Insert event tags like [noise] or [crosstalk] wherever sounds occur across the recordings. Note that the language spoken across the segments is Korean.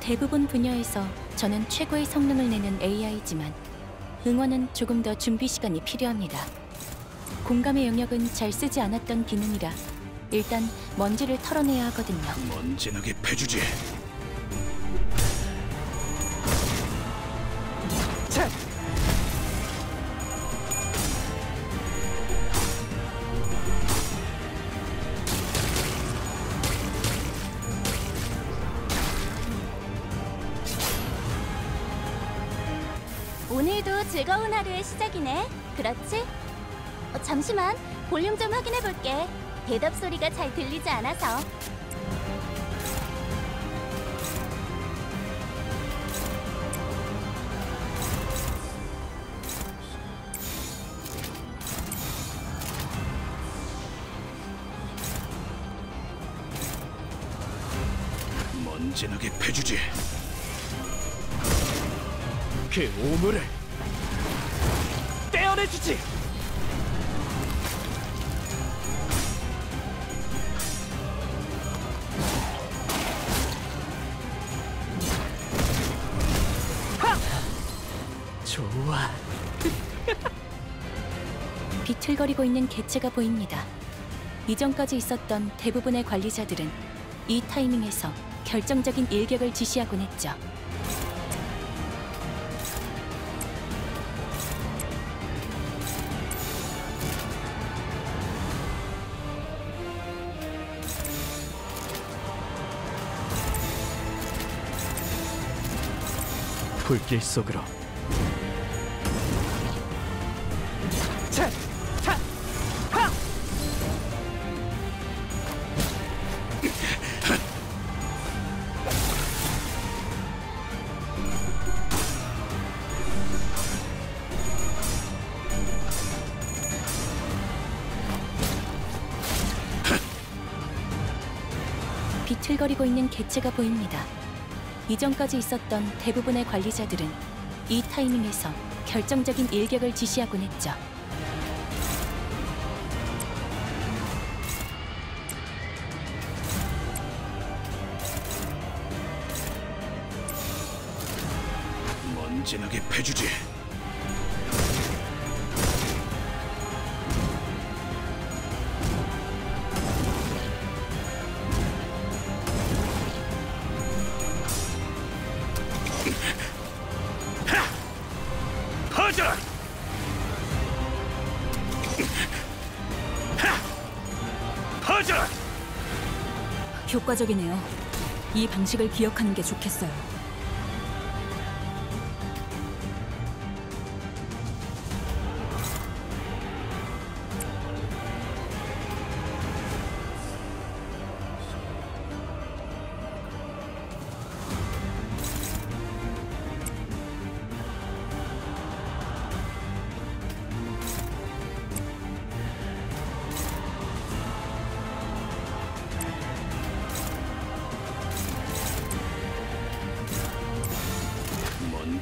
대부분 분야에서 저는 최고의 성능을 내는 AI지만 응원은 조금 더 준비 시간이 필요합니다. 공감의 영역은 잘 쓰지 않았던 기능이라 일단 먼지를 털어내야 하거든요. 먼지 나게 패주지. 시작이네. 그렇지? 어, 잠시만, 볼륨 좀 확인해 볼게. 대답 소리가 잘 들리지 않아서. 먼지 나게 패주지. 그 오물을 하! 좋아. [laughs] 비틀거리고 있는 개체가 보입니다. 이전까지 있었던 대부분의 관리자들은 이 타이밍에서 결정적인 일격을 지시하곤 했죠. 불길 속으로. 비틀거리고 있는 개체가 보입니다. 이전까지 있었던 대부분의 관리자들은 이 타이밍에서 결정적인 일격을 지시하곤 했죠. 하! 퍼져라! 효과적이네요. 이 방식을 기억하는 게 좋겠어요.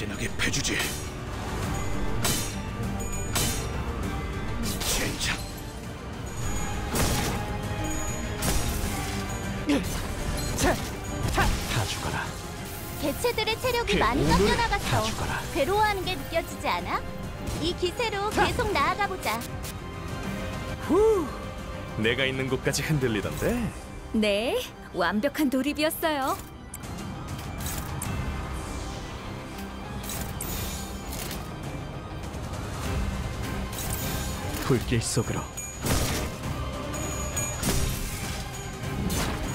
나게 패주지. 젠장. 차! 차! 다 죽어라. 개체들의 체력이 그 많이 깎여 다 나갔어. 괴로워하는 게 느껴지지 않아? 이 기세로 계속 나아가 보자. 후! 내가 있는 곳까지 흔들리던데. 네, 완벽한 돌입이었어요. 불길 속으로.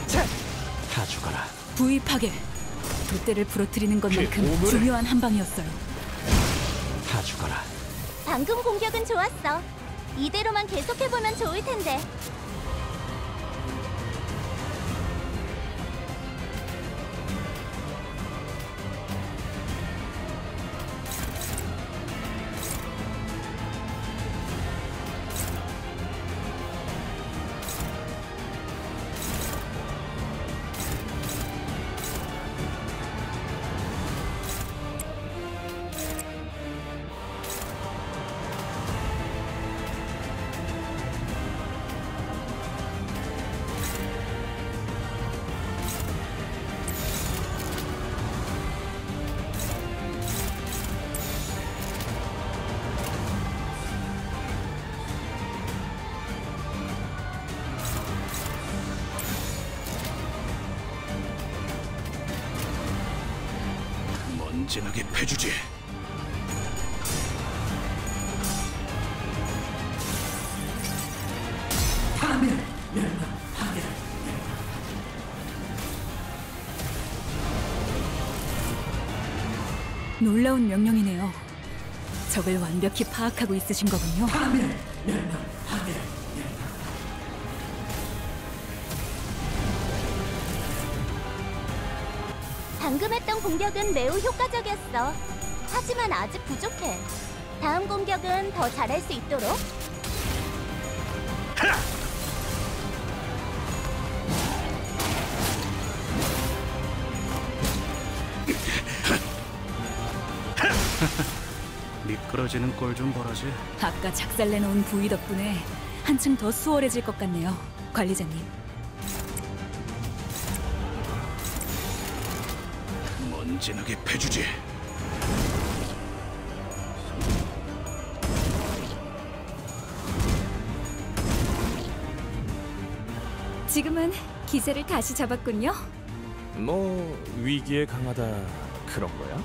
차! 다 죽어라. 부위 파괴. 돛대를 부러뜨리는 것만큼 그 오물을- 중요한 한 방이었어요. 다 죽어라. 방금 공격은 좋았어. 이대로만 계속해보면 좋을 텐데. 먼지나게 패주지. 놀라운 명령이네요. 적을 완벽히 파악하고 있으신 거군요. 방금 했던 공격은 매우 효과적이었어. 하지만 아직 부족해. 다음 공격은 더 잘할 수 있도록 미끄러지는 꼴 좀 보라지. 아까 작살내놓은 부위 덕분에 한층 더 수월해질 것 같네요. 관리자님. 먼지나게 패주지. 지금은 기세를 다시 잡았군요. 뭐 위기에 강하다 그런 거야?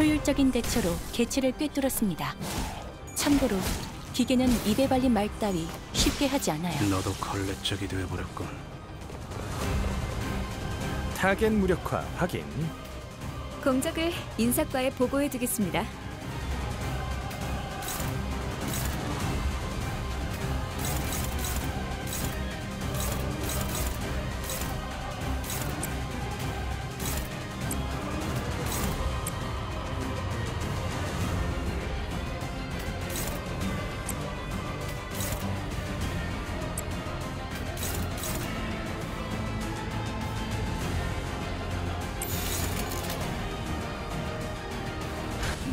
효율적인 대처로 개체를 꿰뚫었습니다. 참고로 기계는 입에 발린 말 따위 쉽게 하지 않아요. 너도 걸레짝이 되어버렸군. 타겟 무력화 확인. 공적을 인사과에 보고해두겠습니다.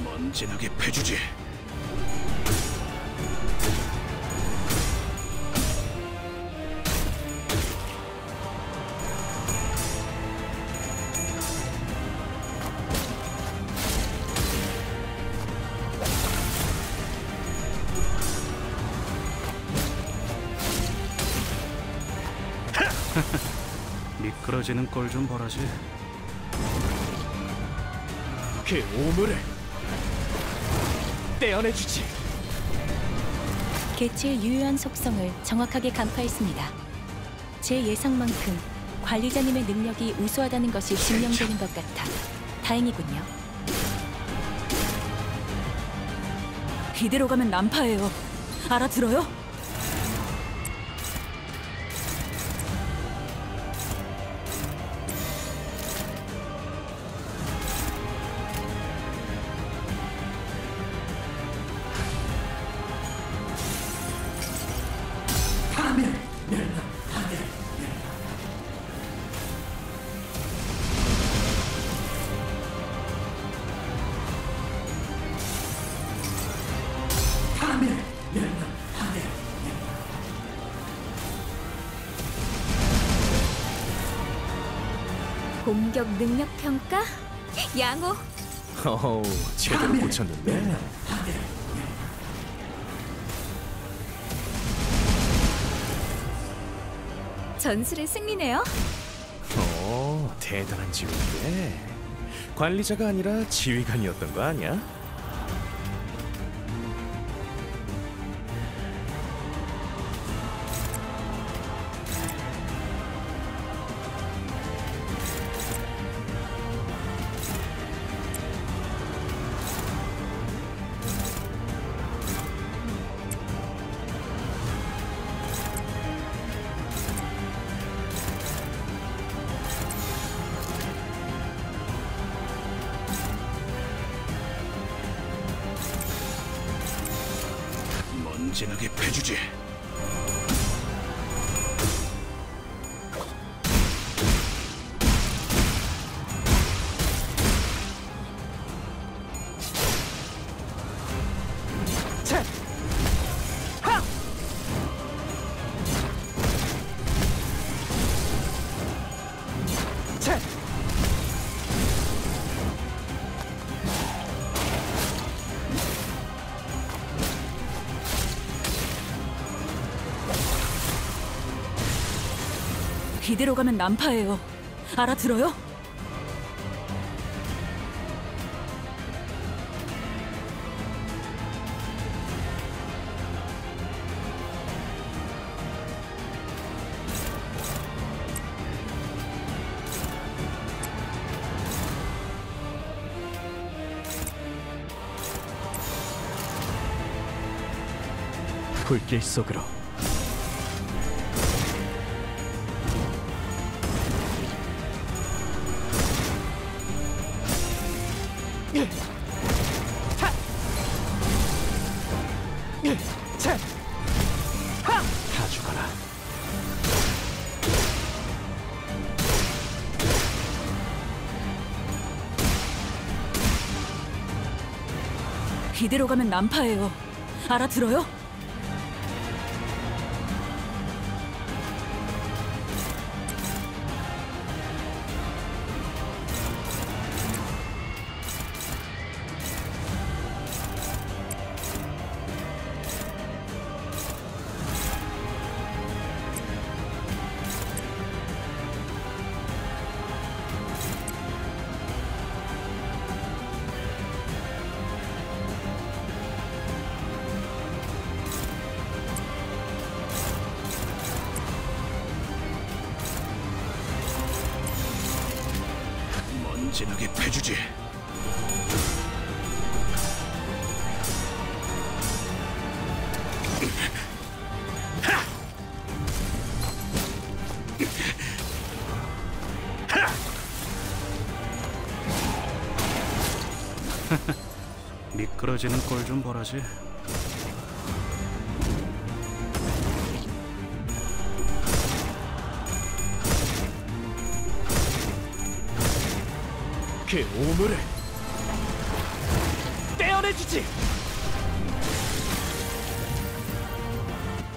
먼지나게 패주지. [laughs] 미끄러지는 꼴 좀 보라지. 그 오물을 떼어내주지. 개체의 유효한 속성을 정확하게 간파했습니다. 제 예상만큼 관리자님의 능력이 우수하다는 것이 증명되는 것 같아 다행이군요. 이대로 가면 난파예요. 알아들어요? 공격 능력 평가? 양호. 어우 제대로 고쳤는데. 전술의 승리네요. 어 대단한 지휘인데 관리자가 아니라 지휘관이었던 거 아니야? 먼지나게 패주지. 이대로 가면 난파예요. 알아들어요? 불길 속으로 다 죽어라 이대로 가면 난파예요. 알아들어요? 나게 패주지. 미끄러지는 꼴 좀 보라지. 그 오물을 떼어내주지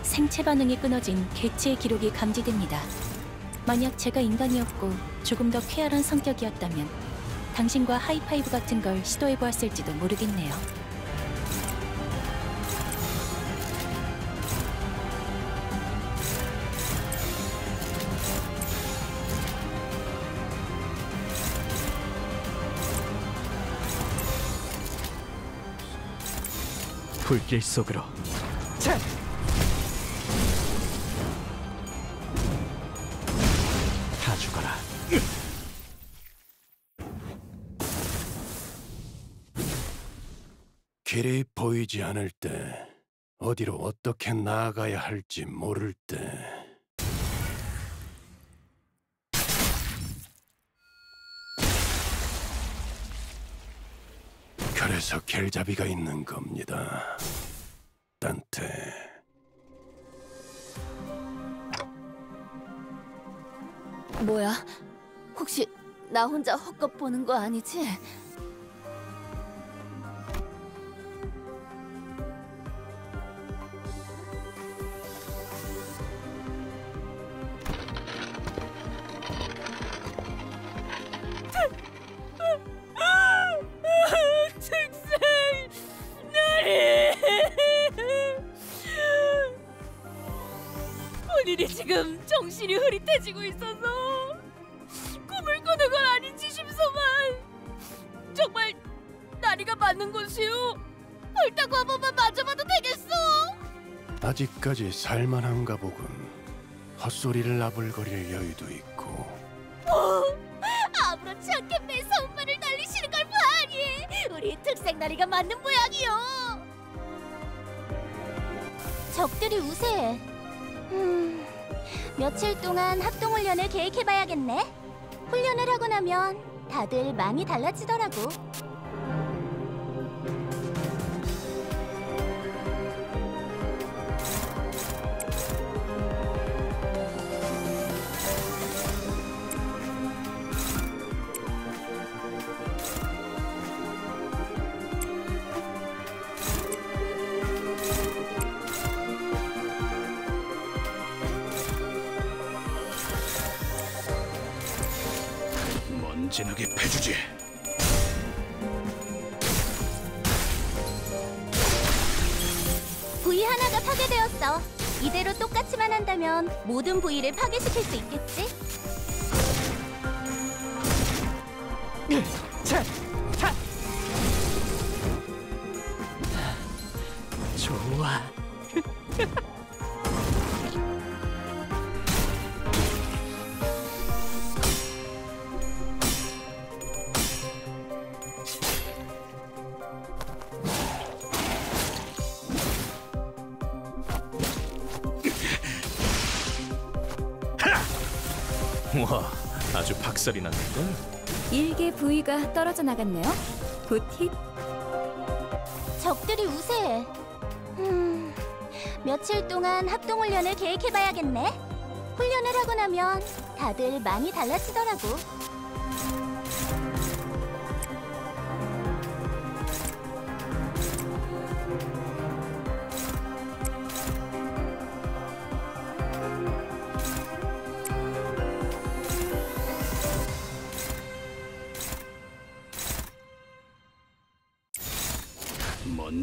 생체 반응이 끊어진 개체의 기록이 감지됩니다. 만약 제가 인간이었고 조금 더 쾌활한 성격이었다면 당신과 하이파이브 같은 걸 시도해 보았을지도 모르겠네요. 불길 속으로. 다 죽어라. 길이 보이지 않을 때, 어디로 어떻게 나아가야 할지 모를 때, 그래서 겔자비가 있는 겁니다. 딴테. 뭐야? 혹시 나 혼자 헛것 보는 거 아니지? 흐릿해지고 있어서 꿈을 꾸는 건 아닌지 싶소만 정말 나리가 맞는 것이오 옳다고 한 번만 맞아봐도 되겠어 아직까지 살만한가 보군. 헛소리를 나불거릴 여유도 있고. 아무렇지 않게 매서운 말을 날리시는 걸 보아하니 우리 특색 나리가 맞는 모양이요. 적들이 우세해. 음, 며칠 동안 합동 훈련을 계획해봐야겠네. 훈련을 하고 나면 다들 많이 달라지더라고. 부위 하나가 파괴되었어. 이대로 똑같이만 한다면 모든 부위를 파괴시킬 수 있겠지? 차! 차! 좋아. [laughs] 일개 부위가 떨어져 나갔네요. Good hit. 적들이 우세해. 음, 며칠 동안 합동 훈련을 계획해봐야겠네. 훈련을 하고 나면 다들 많이 달라지더라고.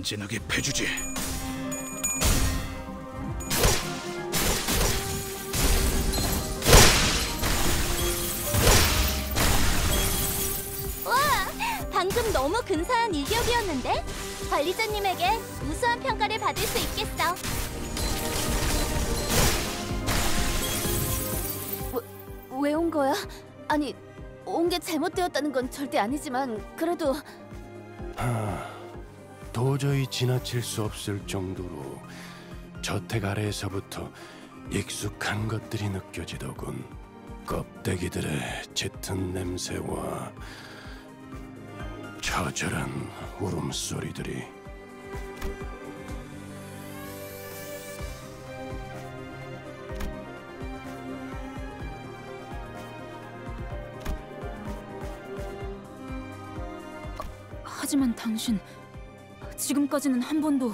먼지나게 패주지. 와, 방금 너무 근사한 일격이었는데? 관리자님에게 우수한 평가를 받을 수 있겠어. 왜 온 거야? 아니, 온 게 잘못되었다는 건 절대 아니지만 그래도 하, 도저히 지나칠 수 없을 정도로 저택 아래에서부터 익숙한 것들이 느껴지더군. 껍데기들의 짙은 냄새와 처절한 울음소리들이 하지만 당신 지금까지는 한 번도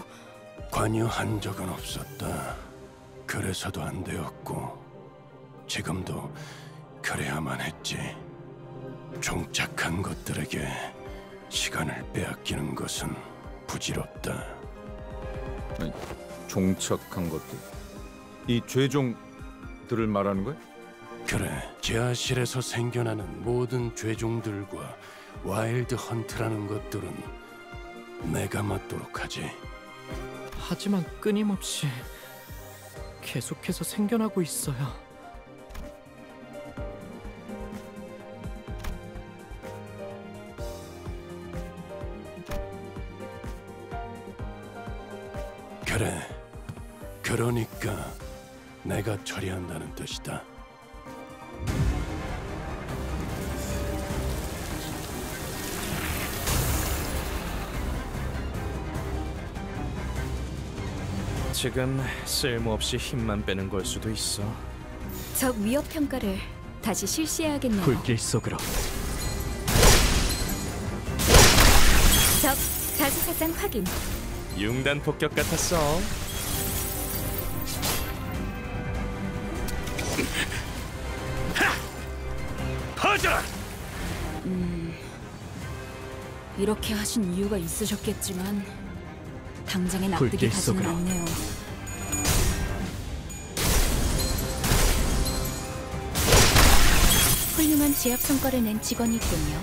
관여한 적은 없었다. 그래서도 안 되었고 지금도 그래야만 했지. 종착한 것들에게 시간을 빼앗기는 것은 부질없다. 종착한 것들 이 죄종들을 말하는 거야? 그래, 지하실에서 생겨나는 모든 죄종들과 Wild Hunt라는 것들은 내가 맡도록 하지. 하지만 끊임없이 계속해서 생겨나고 있어요. 그래, 그러니까 내가 처리한다는 뜻이다. 지금 쓸모없이 힘만 빼는 걸 수도 있어. 적 위협 평가를 다시 실시해야겠네요. 불길 속으로 적 자주사장 확인. 융단 폭격 같았어. 퍼져라! 이렇게 하신 이유가 있으셨겠지만 당장에 납득이 가지는. 않네요. 훌륭한 제압 성과를 낸 직원이 있군요.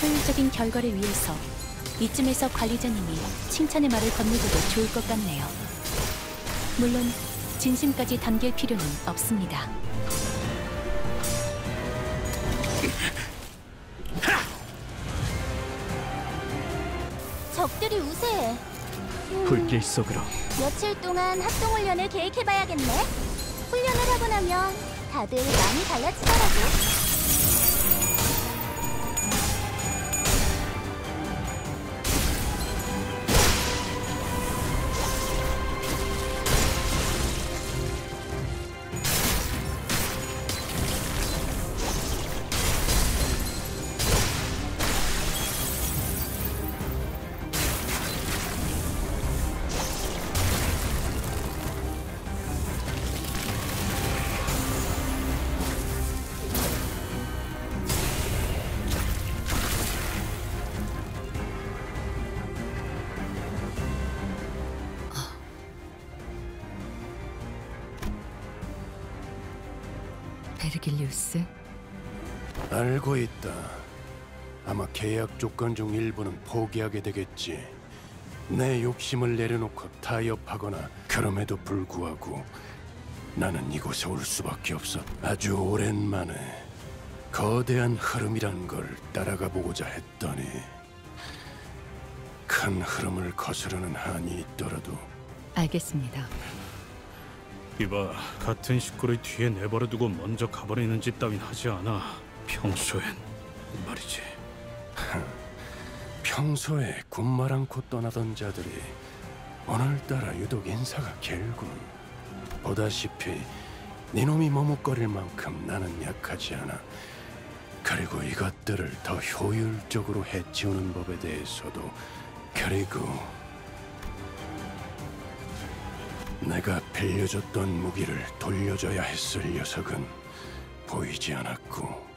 효율적인 결과를 위해서 이쯤에서 관리자님이 칭찬의 말을 건네줘도 좋을 것 같네요. 물론 진심까지 담길 필요는 없습니다. 적들이 우세해. 음, 불길 속으로 며칠 동안 합동 훈련을 계획해봐야겠네. 훈련을 하고 나면 다들 많이 달라지더라고. 베르길리우스? 알고 있다. 아마 계약 조건 중 일부는 포기하게 되겠지. 내 욕심을 내려놓고 타협하거나 그럼에도 불구하고 나는 이곳에 올 수밖에 없어. 아주 오랜만에 거대한 흐름이란 걸 따라가 보고자 했더니 큰 흐름을 거스르는 한이 있더라도 알겠습니다. 이봐, 같은 식구를 뒤에 내버려두고 먼저 가버리는 짓 따윈 하지 않아. 평소엔 말이지. [laughs] 평소에 군말 않고 떠나던 자들이 오늘따라 유독 인사가 길군. 보다시피 네놈이 머뭇거릴 만큼 나는 약하지 않아. 그리고 이것들을 더 효율적으로 해치우는 법에 대해서도 그리고 내가 빌려줬던 무기를 돌려줘야 했을 녀석은 보이지 않았고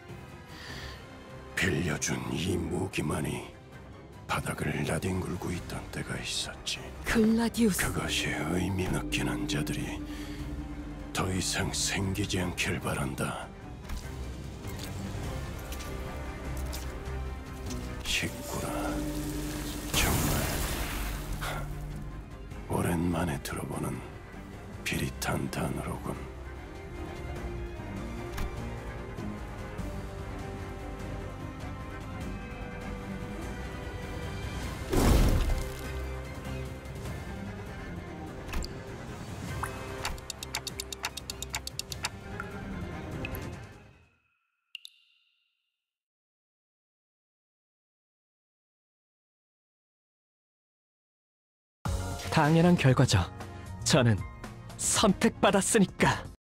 빌려준 이 무기만이 바닥을 나뒹굴고 있던 때가 있었지. 글라디우스. 그것이 의미 느끼는 자들이 더 이상 생기지 않길 바란다. 식구라 정말 하, 오랜만에 들어보는 단어로군. 당연한 결과죠. 저는 선택받았으니까.